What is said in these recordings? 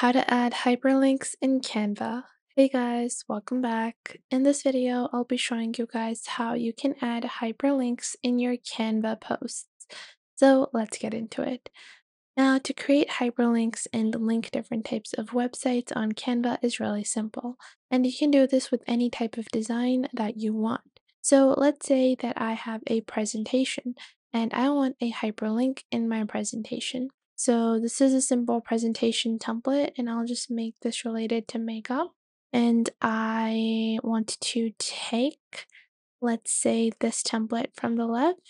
How to add hyperlinks in Canva. Hey guys, welcome back. In this video, I'll be showing you guys how you can add hyperlinks in your Canva posts. So let's get into it. Now, to create hyperlinks and link different types of websites on Canva is really simple, and you can do this with any type of design that you want. So let's say that I have a presentation and I want a hyperlink in my presentation. So this is a simple presentation template and I'll just make this related to makeup. And I want to take, let's say this template from the left.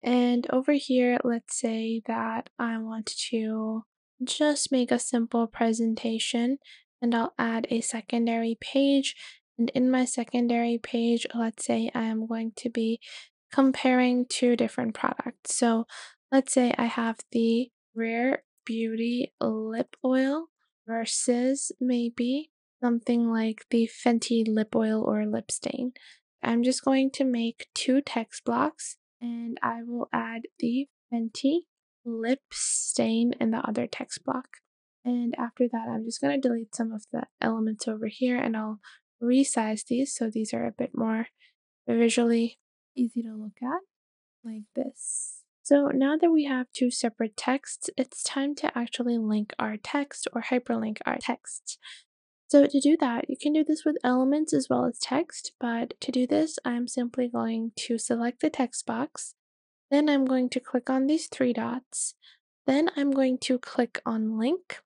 And over here, let's say that I want to just make a simple presentation and I'll add a secondary page. And in my secondary page, let's say I am going to be comparing two different products. So let's say I have the Rare Beauty lip oil versus maybe something like the Fenty lip oil or lip stain. I'm just going to make two text blocks and I will add the Fenty lip stain in the other text block. And after that, I'm just going to delete some of the elements over here and I'll resize these so these are a bit more visually easy to look at like this. So now that we have two separate texts, it's time to actually link our text or hyperlink our text. So to do that, you can do this with elements as well as text, but to do this, I'm simply going to select the text box. Then I'm going to click on these three dots. Then I'm going to click on link.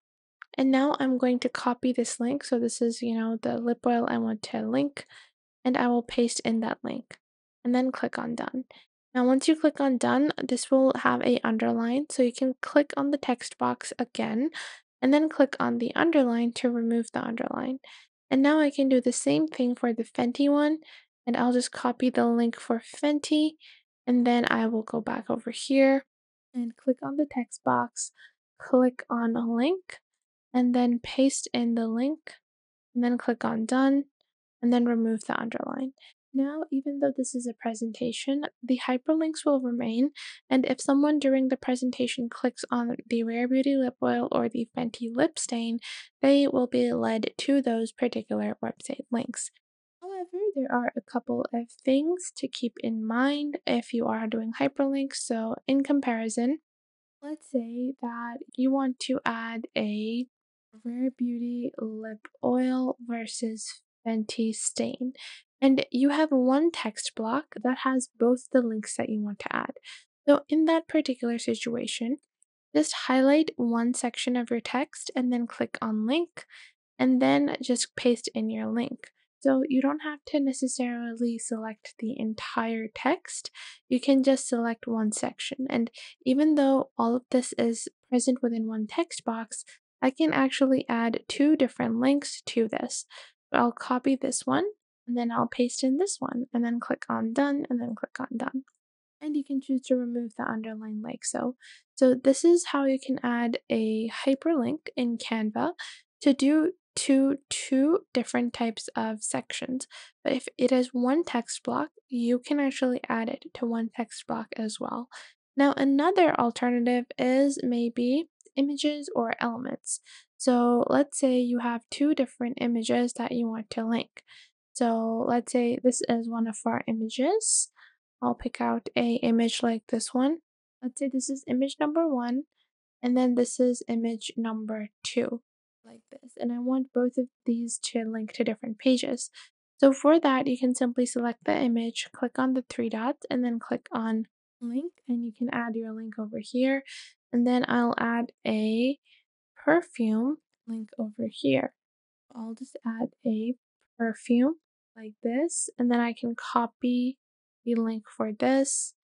And now I'm going to copy this link. So this is, you know, the lip oil I want to link, and I will paste in that link and then click on done. Now once you click on done, this will have a underline, so you can click on the text box again and then click on the underline to remove the underline. And now I can do the same thing for the Fenty one, and I'll just copy the link for Fenty, and then I will go back over here and click on the text box, click on a link, and then paste in the link, and then click on done, and then remove the underline. Now, even though this is a presentation, the hyperlinks will remain, and if someone during the presentation clicks on the Rare Beauty Lip Oil or the Fenty Lip Stain, they will be led to those particular website links. However, there are a couple of things to keep in mind if you are doing hyperlinks. So, in comparison, let's say that you want to add a Rare Beauty lip oil versus Fenty stain. And you have one text block that has both the links that you want to add. So in that particular situation, just highlight one section of your text and then click on link and then just paste in your link. So you don't have to necessarily select the entire text. You can just select one section. And even though all of this is present within one text box, I can actually add two different links to this. I'll copy this one and then I'll paste in this one and then click on done and then click on done. And you can choose to remove the underline like so. So this is how you can add a hyperlink in Canva to do to two different types of sections. But if it is one text block, you can actually add it to one text block as well. Now, another alternative is maybe images or elements. So let's say you have two different images that you want to link. So let's say this is one of our images. I'll pick out a image like this one. Let's say this is image number one, and then this is image number two, like this. And I want both of these to link to different pages. So for that, you can simply select the image, click on the three dots, and then click on link, and you can add your link over here. And then I'll add a perfume link over here. I'll just add a perfume like this and then I can copy the link for this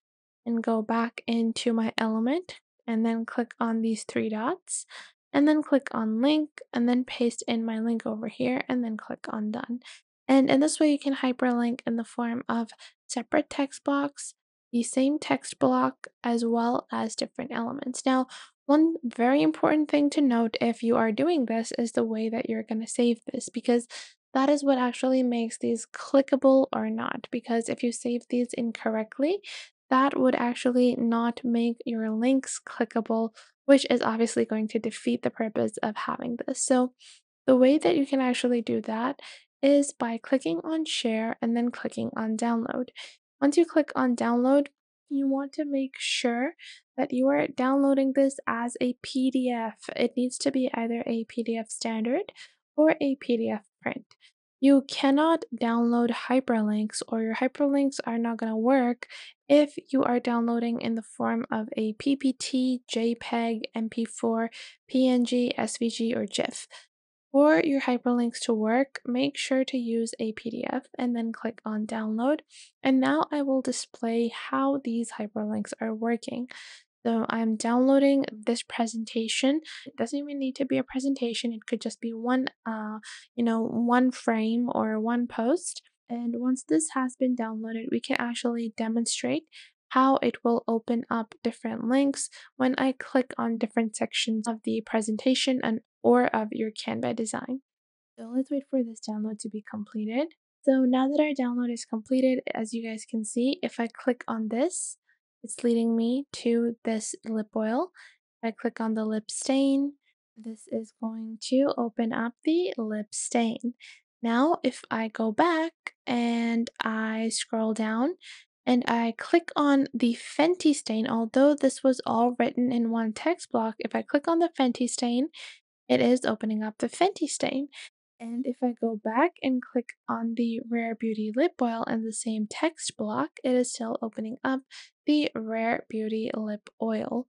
and go back into my element and then click on these three dots and then click on link and then paste in my link over here and then click on done. And in this way you can hyperlink in the form of separate text blocks, the same text block, as well as different elements. Now, one very important thing to note if you are doing this is the way that you're going to save this because that is what actually makes these clickable or not. Because if you save these incorrectly, that would actually not make your links clickable which is obviously going to defeat the purpose of having this. So the way that you can actually do that is by clicking on share and then clicking on download. Once you click on download, you want to make sure that you are downloading this as a PDF. It needs to be either a PDF standard or a PDF print. You cannot download hyperlinks or your hyperlinks are not going to work if you are downloading in the form of a PPT, JPEG, MP4, PNG, SVG, or GIF. For your hyperlinks to work, make sure to use a PDF and then click on download. And now I will display how these hyperlinks are working. So I'm downloading this presentation. It doesn't even need to be a presentation. It could just be one, uh, you know, one frame or one post. And once this has been downloaded, we can actually demonstrate how it will open up different links when I click on different sections of the presentation and or of your Canva design. So let's wait for this download to be completed. So now that our download is completed, as you guys can see, if I click on this, it's leading me to this lip oil. I click on the lip stain, this is going to open up the lip stain. Now, if I go back and I scroll down and I click on the Fenty stain, although this was all written in one text block, if I click on the Fenty stain, it is opening up the Fenty stain. And if I go back and click on the Rare Beauty Lip Oil in the same text block, it is still opening up the Rare Beauty Lip Oil.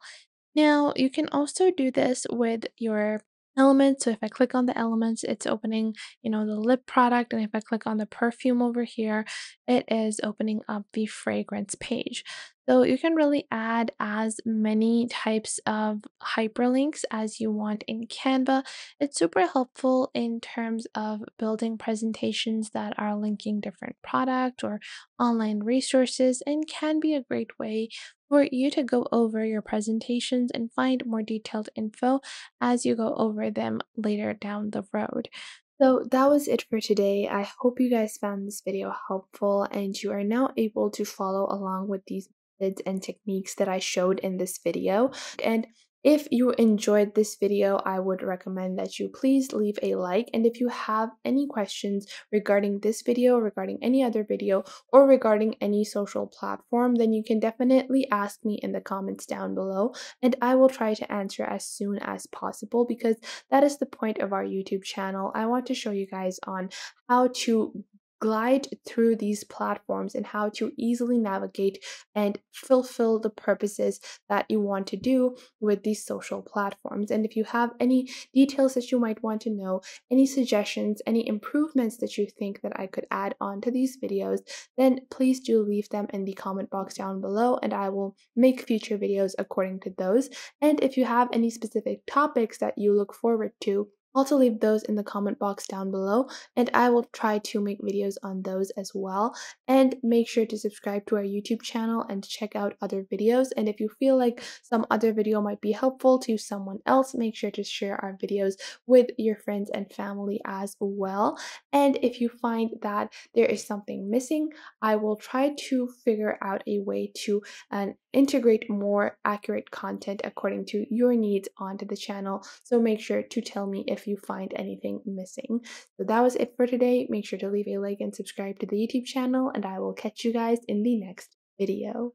Now, you can also do this with your elements. So if I click on the elements, it's opening, you know, the lip product. And if I click on the perfume over here, it is opening up the fragrance page. So you can really add as many types of hyperlinks as you want in Canva. It's super helpful in terms of building presentations that are linking different product or online resources and can be a great way for you to go over your presentations and find more detailed info as you go over them later down the road. So that was it for today. I hope you guys found this video helpful and you are now able to follow along with these methods and techniques that I showed in this video. And if you enjoyed this video, I would recommend that you please leave a like. And if you have any questions regarding this video, regarding any other video, or regarding any social platform, then you can definitely ask me in the comments down below. And I will try to answer as soon as possible because that is the point of our YouTube channel. I want to show you guys on how to glide through these platforms and how to easily navigate and fulfill the purposes that you want to do with these social platforms. And if you have any details that you might want to know, any suggestions, any improvements that you think that I could add on to these videos, then please do leave them in the comment box down below and I will make future videos according to those. And if you have any specific topics that you look forward to, also leave those in the comment box down below and I will try to make videos on those as well. And make sure to subscribe to our YouTube channel and check out other videos. And if you feel like some other video might be helpful to someone else, make sure to share our videos with your friends and family as well. And if you find that there is something missing, I will try to figure out a way to uh, integrate more accurate content according to your needs onto the channel. So make sure to tell me you find anything missing. So that was it for today. Make sure to leave a like and subscribe to the YouTube channel, and I will catch you guys in the next video.